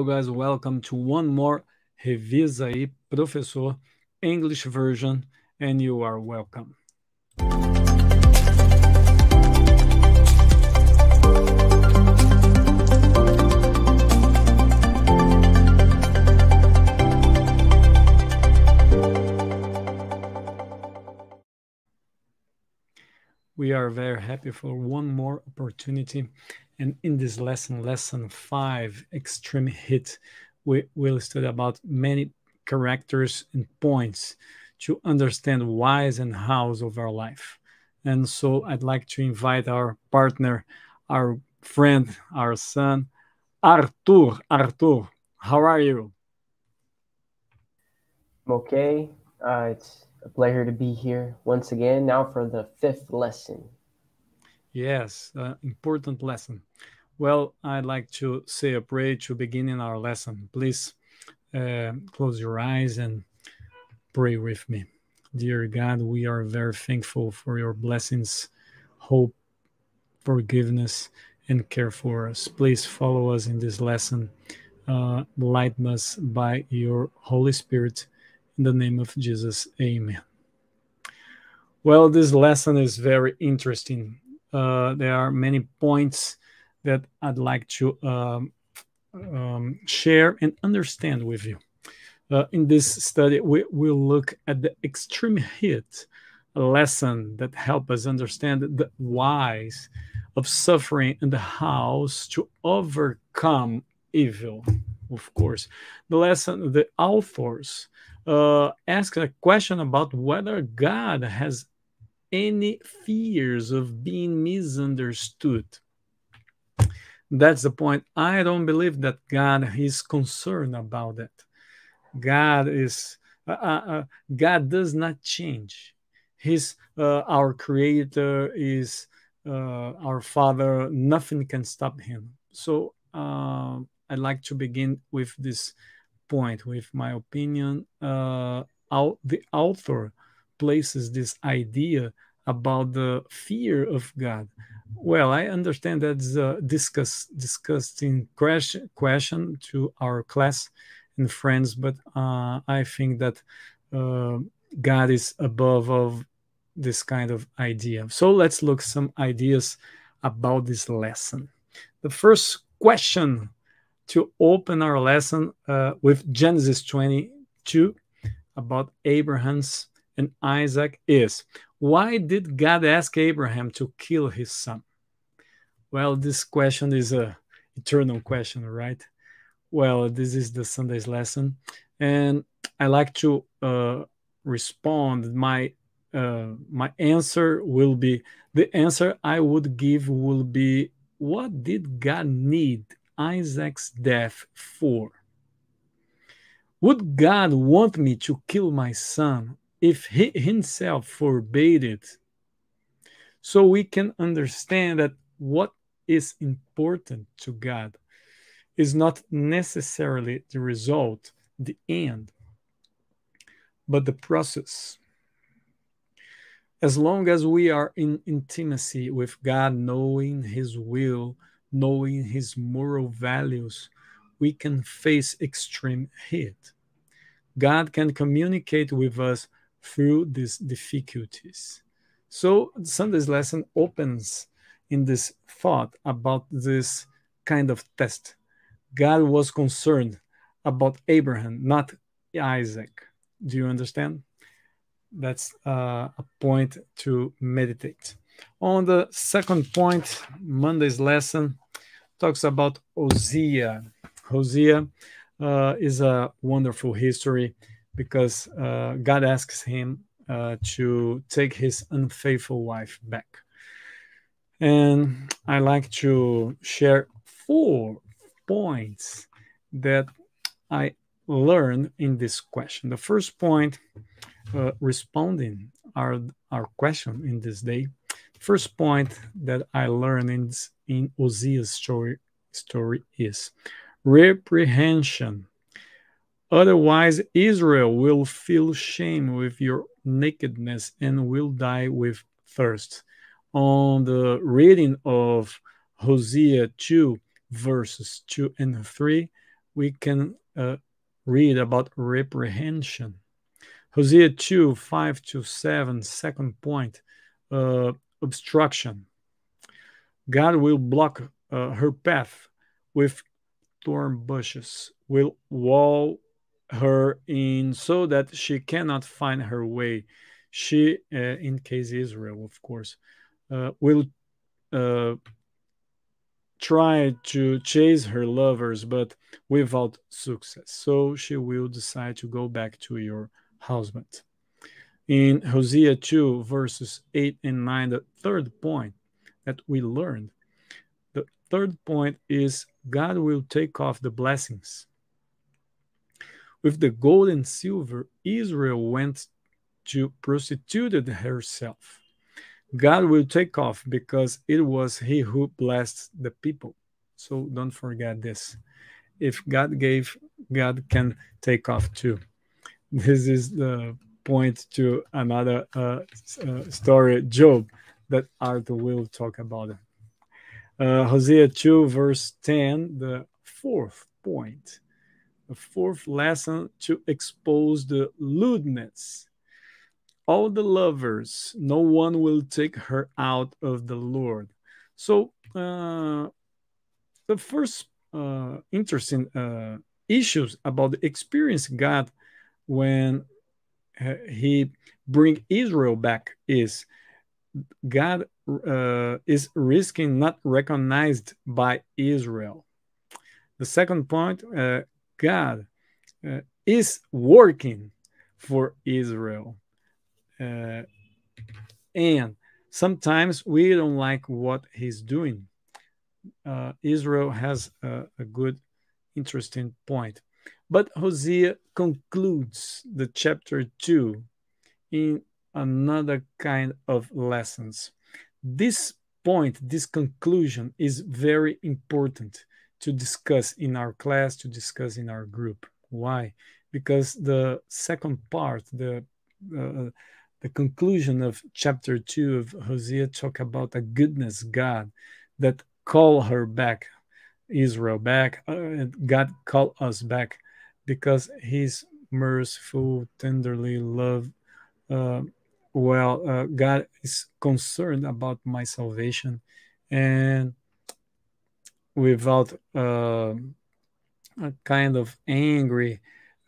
Hello, guys. Welcome to one more Revisa aí, Professor English version, and you are welcome. We are very happy for one more opportunity and in this lesson, lesson five, extreme heat, we will study about many characters and points to understand whys and hows of our life. And so I'd like to invite our partner, our friend, our son, Arthur. Arthur, how are you? I'm okay. Uh, it's a pleasure to be here once again, now for the fifth lesson. Yes, uh, important lesson. Well, I'd like to say a prayer to begin in our lesson. Please uh, close your eyes and pray with me. Dear God, we are very thankful for your blessings, hope, forgiveness, and care for us. Please follow us in this lesson. Uh, us by your Holy Spirit. In the name of Jesus, amen. Well, this lesson is very interesting uh, there are many points that I'd like to um, um, share and understand with you. Uh, in this study, we will look at the extreme heat lesson that help us understand the whys of suffering and the hows to overcome evil. Of course, the lesson, the authors uh, ask a question about whether God has any fears of being misunderstood. That's the point. I don't believe that God is concerned about that. God is uh, uh, uh God does not change. He's uh, our creator, is uh, our father. Nothing can stop him. So uh, I'd like to begin with this point, with my opinion. Out, the author places this idea about the fear of God. Well, I understand that's a discuss, disgusting question, question to our class and friends, but uh, I think that uh, God is above of this kind of idea. So let's look some ideas about this lesson. The first question to open our lesson uh, with Genesis 22 about Abraham's and Isaac is why did God ask Abraham to kill his son? Well, this question is a eternal question, right? Well, this is the Sunday's lesson, and I like to uh, respond. My uh, my answer will be the answer I would give will be what did God need Isaac's death for? Would God want me to kill my son if he himself forbade it. So we can understand that what is important to God is not necessarily the result, the end, but the process. As long as we are in intimacy with God, knowing His will, knowing His moral values, we can face extreme heat. God can communicate with us through these difficulties. So Sunday's lesson opens in this thought about this kind of test. God was concerned about Abraham, not Isaac. Do you understand? That's uh, a point to meditate. On the second point, Monday's lesson talks about Hosea. Hosea uh, is a wonderful history because uh, God asks him uh, to take his unfaithful wife back. And I like to share four points that I learned in this question. The first point, uh, responding our our question in this day. First point that I learned in in Hosea's story story is reprehension Otherwise, Israel will feel shame with your nakedness and will die with thirst. On the reading of Hosea 2, verses 2 and 3, we can uh, read about reprehension. Hosea 2 5 to 7, second point, uh, obstruction. God will block uh, her path with thorn bushes, will wall her in so that she cannot find her way. She, uh, in case Israel, of course, uh, will uh, try to chase her lovers, but without success. So she will decide to go back to your husband. In Hosea 2, verses 8 and 9, the third point that we learned, the third point is God will take off the blessings. With the gold and silver, Israel went to prostituted herself. God will take off because it was He who blessed the people. So don't forget this. If God gave, God can take off too. This is the point to another uh, uh, story, Job, that Arthur will talk about. Uh, Hosea 2, verse 10, the fourth point, the fourth lesson to expose the lewdness all the lovers, no one will take her out of the Lord. So, uh, the first uh, interesting uh, issues about the experience God when He bring Israel back is God uh, is risking not recognized by Israel. The second point, uh, God is working for Israel. Uh, and sometimes we don't like what he's doing. Uh, Israel has a, a, good, interesting point. But Hosea concludes the chapter 2 in another kind of lessons. This point, this conclusion is very important to discuss in our class, to discuss in our group. Why? Because the second part, the uh, the conclusion of chapter 2 of Hosea talk about a goodness God that call her back, Israel back, uh, God call us back because he's merciful, tenderly love. Uh, well, uh, God is concerned about my salvation and without uh, a kind of angry,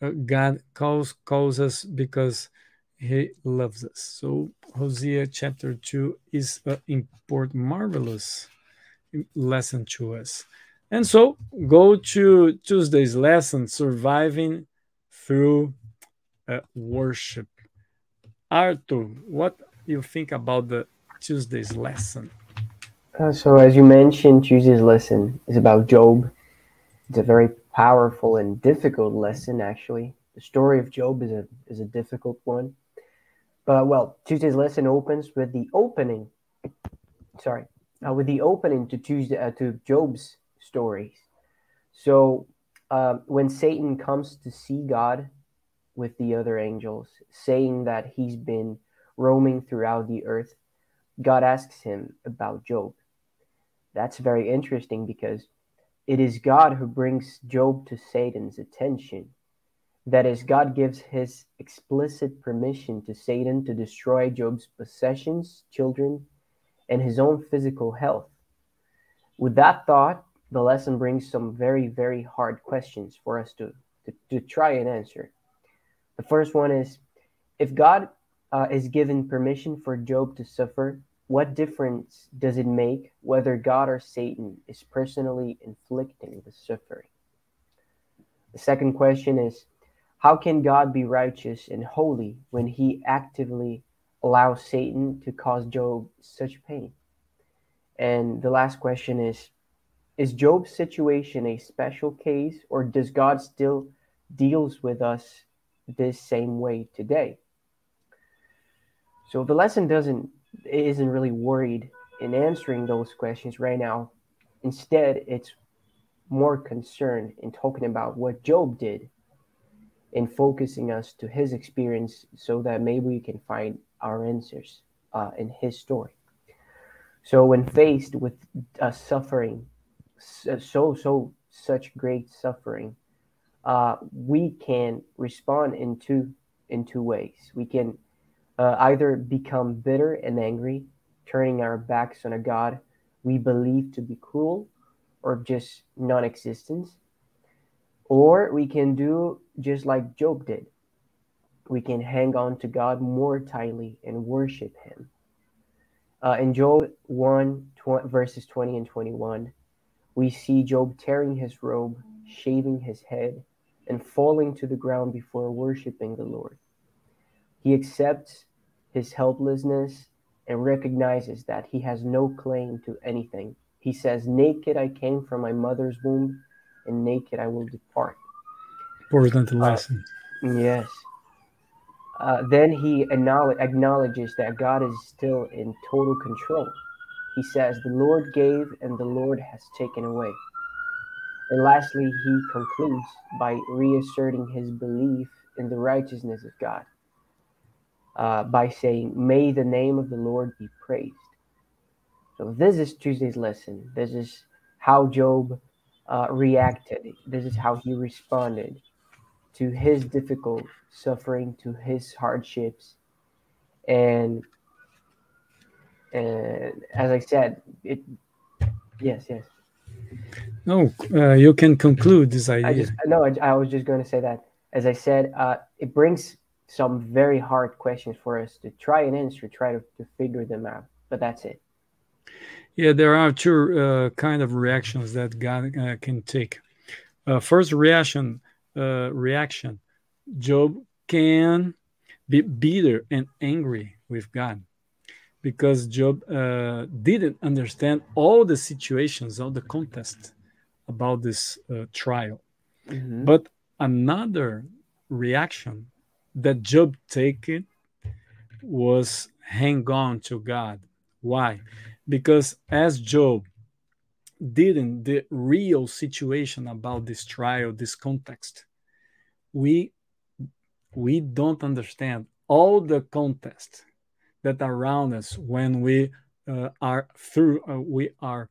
uh, God calls, calls us because he loves us. So Hosea chapter 2 is an important, marvelous lesson to us. And so go to Tuesday's lesson, Surviving Through uh, Worship. Arthur, what do you think about the Tuesday's lesson? Uh, so as you mentioned, Tuesday's lesson is about Job. It's a very powerful and difficult lesson, actually. The story of Job is a, is a difficult one but well, Tuesday's lesson opens with the opening. Sorry, uh, with the opening to Tuesday uh, to Job's stories. So uh, when Satan comes to see God with the other angels, saying that he's been roaming throughout the earth, God asks him about Job. That's very interesting because it is God who brings Job to Satan's attention that is, God gives his explicit permission to Satan to destroy Job's possessions, children, and his own physical health. With that thought, the lesson brings some very, very hard questions for us to, to, to try and answer. The first one is if God uh, is given permission for Job to suffer, what difference does it make whether God or Satan is personally inflicting the suffering? The second question is how can God be righteous and holy when he actively allows Satan to cause Job such pain? And the last question is Is Job's situation a special case, or does God still deals with us this same way today? So the lesson doesn't isn't really worried in answering those questions right now. Instead, it's more concerned in talking about what Job did in focusing us to his experience so that maybe we can find our answers uh, in his story. So, when faced with a suffering, so, so, such great suffering, uh, we can respond in two in two ways. We can uh, either become bitter and angry, turning our backs on a God we believe to be cruel or just non-existence, or we can do just like Job did. We can hang on to God more tightly and worship Him. Uh, in Job 1, tw- verses 20 and 21, we see Job tearing his robe, shaving his head, and falling to the ground before worshiping the Lord. He accepts his helplessness and recognizes that he has no claim to anything. He says, Naked I came from my mother's womb, and naked I will depart. Important lesson. Uh, yes. Uh, then he acknowledges that God is still in total control. He says, The Lord gave and the Lord has taken away. And lastly, he concludes by reasserting his belief in the righteousness of God uh, by saying, May the name of the Lord be praised. So, this is Tuesday's lesson. This is how Job uh, reacted, this is how he responded to his difficult suffering, to his hardships. And, and as I said, it, yes, yes. No, uh, you can conclude this idea. I just no, I, I was just going to say that. As I said, uh, it brings some very hard questions for us to try and answer, try to, to figure them out. But that's it. Yeah, there are two uh, kind of reactions that God uh, can take. Uh, first reaction, uh, reaction, Job can be bitter and angry with God because Job uh, didn't understand all the situations, all the context about this uh, trial. Mm-hmm. But another reaction that Job taken was hang on to God. Why? Because as Job didn't the real situation about this trial, this context, we we don't understand all the context that around us when we uh, are through uh, we are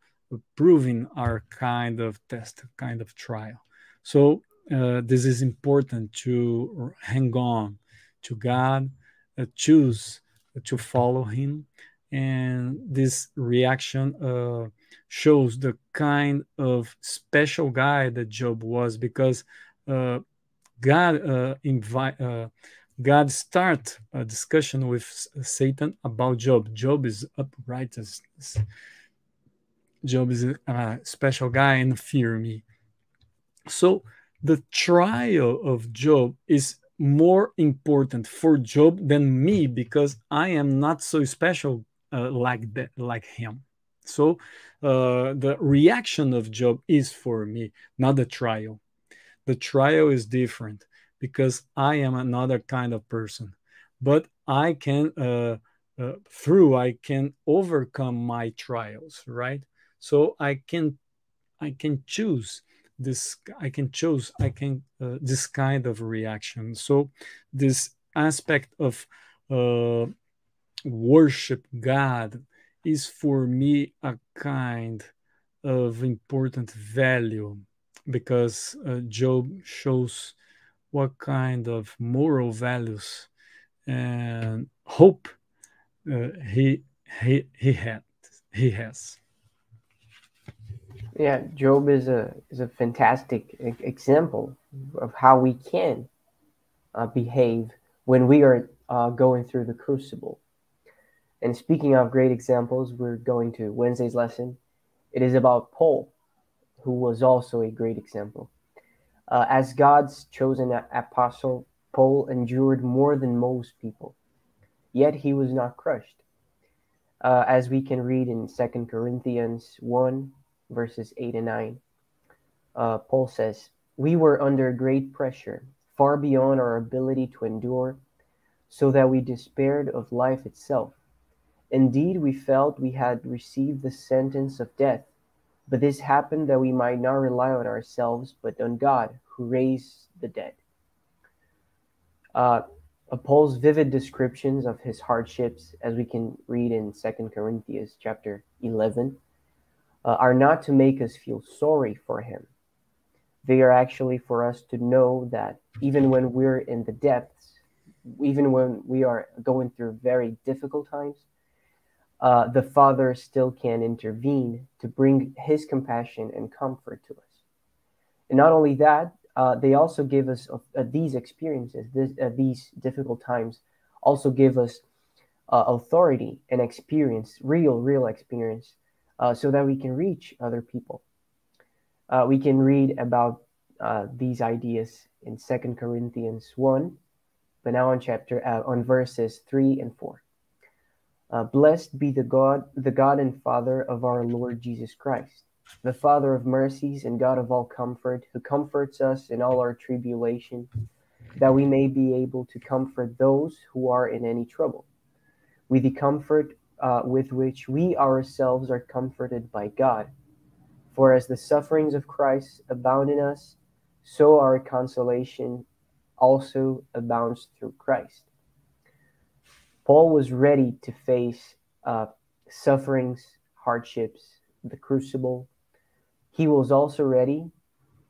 proving our kind of test kind of trial so uh, this is important to hang on to God, uh, choose to follow Him. And this reaction uh, shows the kind of special guy that Job was because uh, God invite God start a discussion with Satan about Job. Job is upright. Job is a special guy and fear me. So the trial of Job is more important for Job than me because I am not so special uh, like that, like him. So uh, the reaction of Job is for me, not the trial. The trial is different because I am another kind of person, but I can uh, uh through I can overcome my trials, right? So I can I can choose this i can choose i can uh, this kind of reaction so this aspect of uh, worship god is for me a kind of important value because uh, job shows what kind of moral values and hope uh, he he he had he has yeah, Job is a is a fantastic example of how we can uh, behave when we are uh, going through the crucible. And speaking of great examples, we're going to Wednesday's lesson. It is about Paul, who was also a great example. Uh, as God's chosen apostle, Paul endured more than most people, yet he was not crushed. Uh, as we can read in Second Corinthians 1 verses 8 and 9. Uh, Paul says, We were under great pressure, far beyond our ability to endure, so that we despaired of life itself. Indeed, we felt we had received the sentence of death, but this happened that we might not rely on ourselves, but on God, who raised the dead. Uh, Paul's vivid descriptions of his hardships, as we can read in Second Corinthians chapter 11, uh, are not to make us feel sorry for him, They are actually for us to know that even when we're in the depths, even when we are going through very difficult times, uh, the Father still can intervene to bring His compassion and comfort to us. And not only that, uh, they also give us uh, these experiences, this, uh, these difficult times, also give us uh, authority and experience, real, real experience, uh, so that we can reach other people. we can read about these ideas in Second Corinthians 1, but now on chapter, on verses 3 and 4. Uh, blessed be the God, the God and Father of our Lord Jesus Christ, the Father of mercies and God of all comfort, who comforts us in all our tribulation, that we may be able to comfort those who are in any trouble, with the comfort uh, with which we ourselves are comforted by God. For as the sufferings of Christ abound in us, so our consolation also abounds through Christ. Paul was ready to face uh, sufferings, hardships, the crucible. He was also ready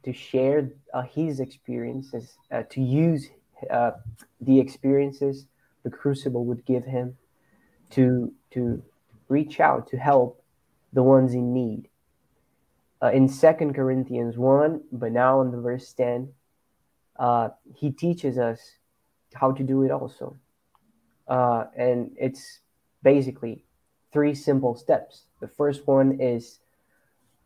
to share uh, his experiences, uh, to use uh, the experiences the crucible would give him to, to reach out, to help the ones in need. Uh, in Second Corinthians 1, but now in the verse 10, uh, he teaches us how to do it also. Uh, and it's basically three simple steps. The first one is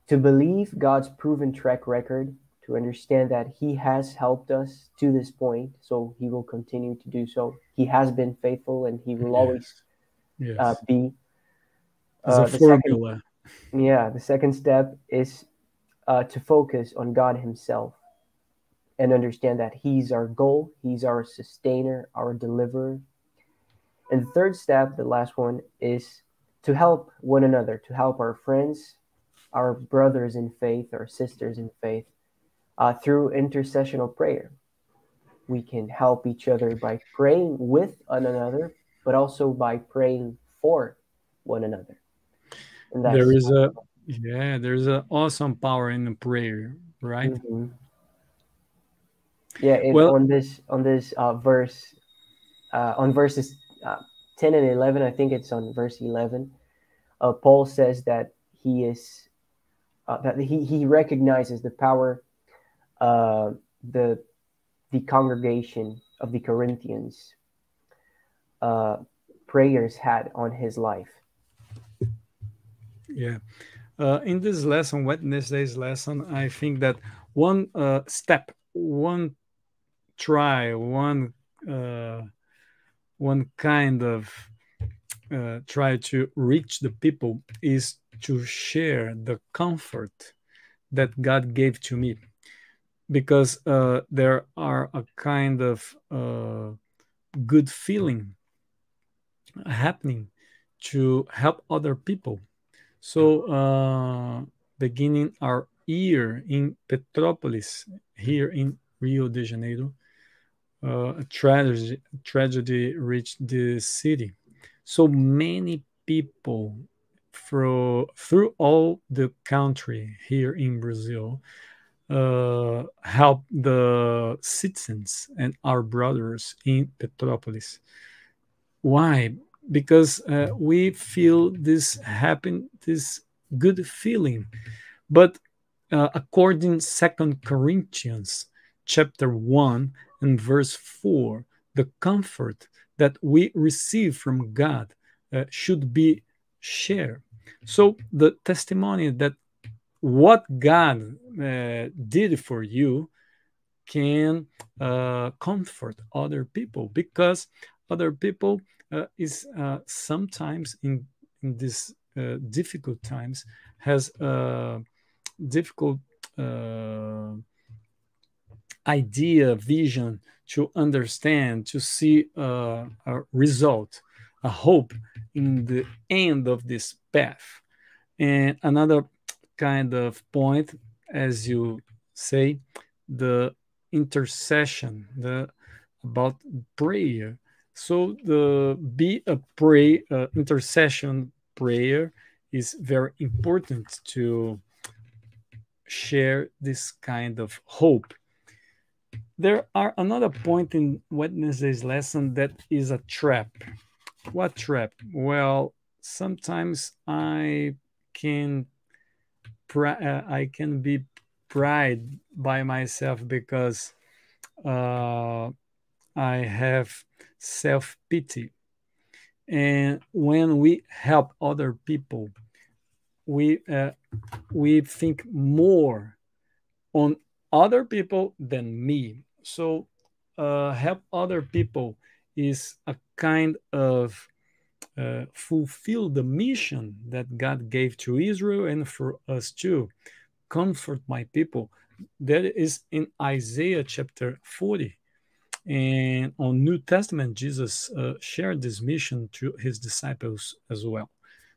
to believe God's proven track record, to understand that He has helped us to this point, so He will continue to do so. He has been faithful, and He will yes. always yes. Uh, be. Uh, the formula. Second, yeah, the second step is uh, to focus on God Himself and understand that He's our goal, He's our sustainer, our deliverer, and the third step, the last one, is to help one another, to help our friends, our brothers in faith, our sisters in faith, uh, through intercessional prayer. We can help each other by praying with one another, but also by praying for one another. there is a yeah, there's an awesome power in the prayer, right? Mm-hmm. Yeah, well, on this on this uh, verse, uh, on verses uh, 10 and 11, I think it's on verse 11, uh, Paul says that he is, uh, that he, he recognizes the power uh, the, the congregation of the Corinthians uh, prayers had on his life. Yeah. Uh, in this lesson, Wednesday's lesson, I think that one uh, step, one try, one uh, one kind of uh, try to reach the people is to share the comfort that God gave to me because uh, there are a kind of uh, good feeling happening to help other people. So, uh, beginning our year in Petrópolis, here in Rio de Janeiro, uh, a tragedy tragedy reached the city. So many people through through all the country here in Brazil uh, help the citizens and our brothers in Petrópolis. Why? Because uh, we feel this happen, this good feeling. But uh, according Second Corinthians chapter one and verse 4 the comfort that we receive from God uh, should be shared. So the testimony that what God uh, did for you can uh, comfort other people because other people uh, is uh, sometimes in, in these uh, difficult times has difficult idea, vision to understand, to see uh, a result, a hope in the end of this path. And another kind of point, as you say, the intercession, the about prayer. So the be a pray uh, intercession prayer is very important to share this kind of hope. There are another point in Wednesday's lesson that is a trap. What trap? Well, sometimes I can uh, I can be pride by myself because uh, I have self pity. And when we help other people, we uh, we think more on other people than me. So uh, help other people is a kind of uh, fulfill the mission that God gave to Israel and for us too. Comfort my people. That is in Isaiah chapter 40. And on New Testament, Jesus uh, shared this mission to his disciples as well.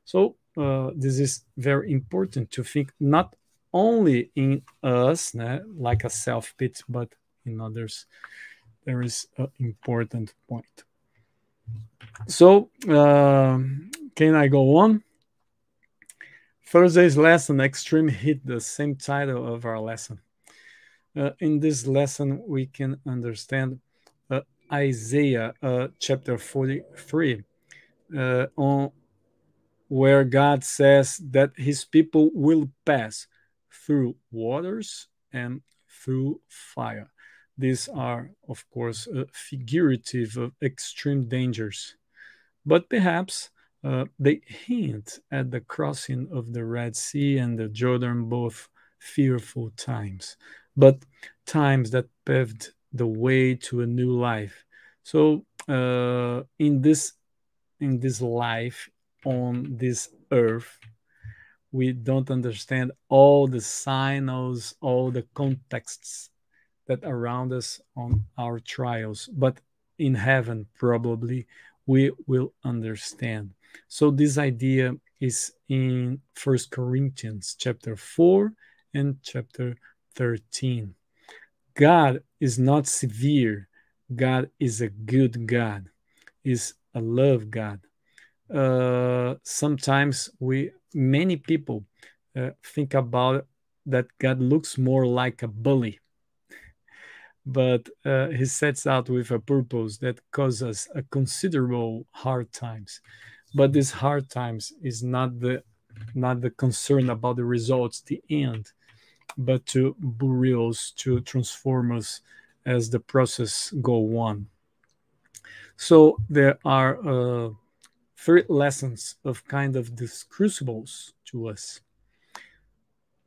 So uh, this is very important to think not only in us, né, like a self-pity, but in others. There is an important point. So, uh, can I go on? Thursday's lesson, Extreme Heat, the same title of our lesson. Uh, in this lesson, we can understand uh, Isaiah uh, chapter 43, uh, on where God says that his people will pass through waters and through fire. These are, of course, uh, figurative of extreme dangers, but perhaps uh, they hint at the crossing of the Red Sea and the Jordan, both fearful times, but times that paved the way to a new life. So, uh, in this in this life on this earth, we don't understand all the signals, all the contexts that around us on our trials, but in heaven, probably we will understand. So this idea is in First Corinthians chapter 4 and chapter 13. God is not severe. God is a good God, is a love God. Uh, sometimes we many people uh, think about that God looks more like a bully, but uh, he sets out with a purpose that causes a considerable hard times. But these hard times is not the not the concern about the results, the end, but to bury us, to transform us as the process go on. So there are uh, three lessons of kind of these crucibles to us.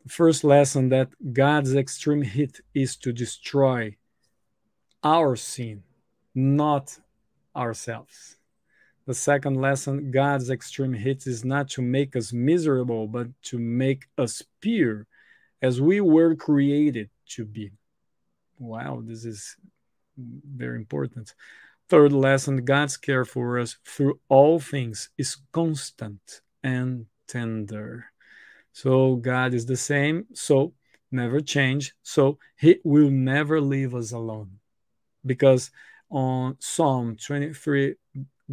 The first lesson that God's extreme heat is to destroy our sin, not ourselves. The second lesson God's extreme heat is not to make us miserable, but to make us pure as we were created to be. Wow, this is very important. Third lesson God's care for us through all things is constant and tender. So God is the same, so never change. So He will never leave us alone. Because on Psalm 23,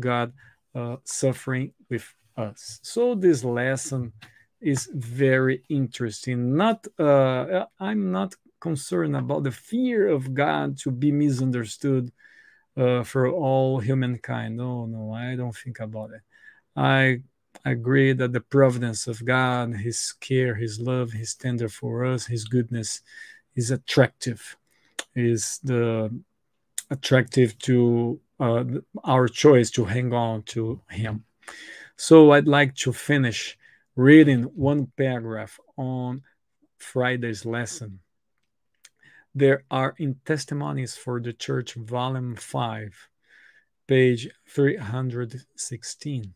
God uh, suffering with us. So this lesson is very interesting. Not uh, I'm not concerned about the fear of God to be misunderstood uh, for all humankind. No, no, I don't think about it. I agree that the providence of God, His care, His love, His tender for us, His goodness is attractive, is the attractive to uh, our choice to hang on to Him. So I'd like to finish reading one paragraph on Friday's lesson there are in Testimonies for the Church, Volume 5, page 316,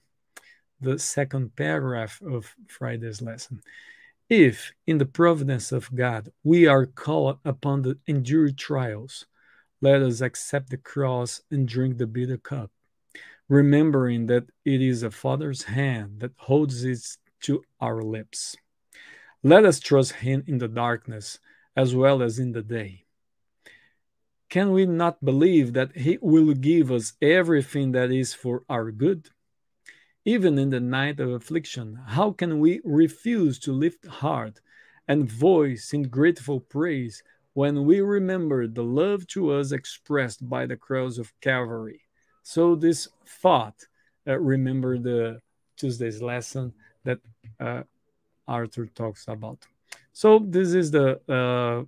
the second paragraph of Friday's lesson. If, in the providence of God, we are called upon to endure trials, let us accept the cross and drink the bitter cup, remembering that it is a Father's hand that holds it to our lips. Let us trust Him in the darkness as well as in the day. Can we not believe that He will give us everything that is for our good? Even in the night of affliction, how can we refuse to lift heart and voice in grateful praise when we remember the love to us expressed by the cross of Calvary. So, this thought, uh, remember the Tuesday's lesson that uh, Arthur talks about. So, this is the uh,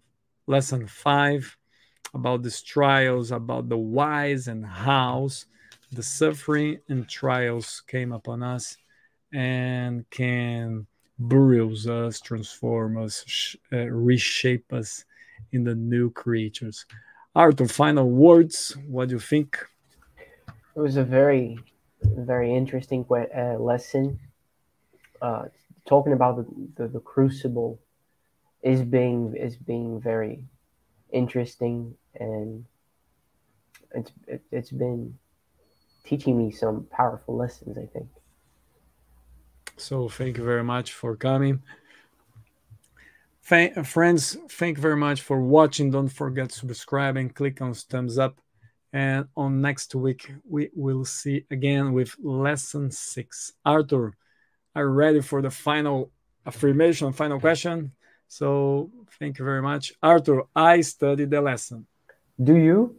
lesson five about these trials, about the whys and hows the suffering and trials came upon us and can bruise us, transform us, uh, reshape us in the new creatures. Arthur, final words. What do you think? It was a very, very interesting uh, lesson. Uh, talking about the, the, the, crucible is being is being very interesting, and it's it, it's been teaching me some powerful lessons. I think. So thank you very much for coming. Thank, friends, thank you very much for watching. Don't forget to subscribe and click on thumbs up. And on next week, we will see again with lesson six. Arthur, are you ready for the final affirmation, final question? So thank you very much. Arthur, I studied the lesson. Do you?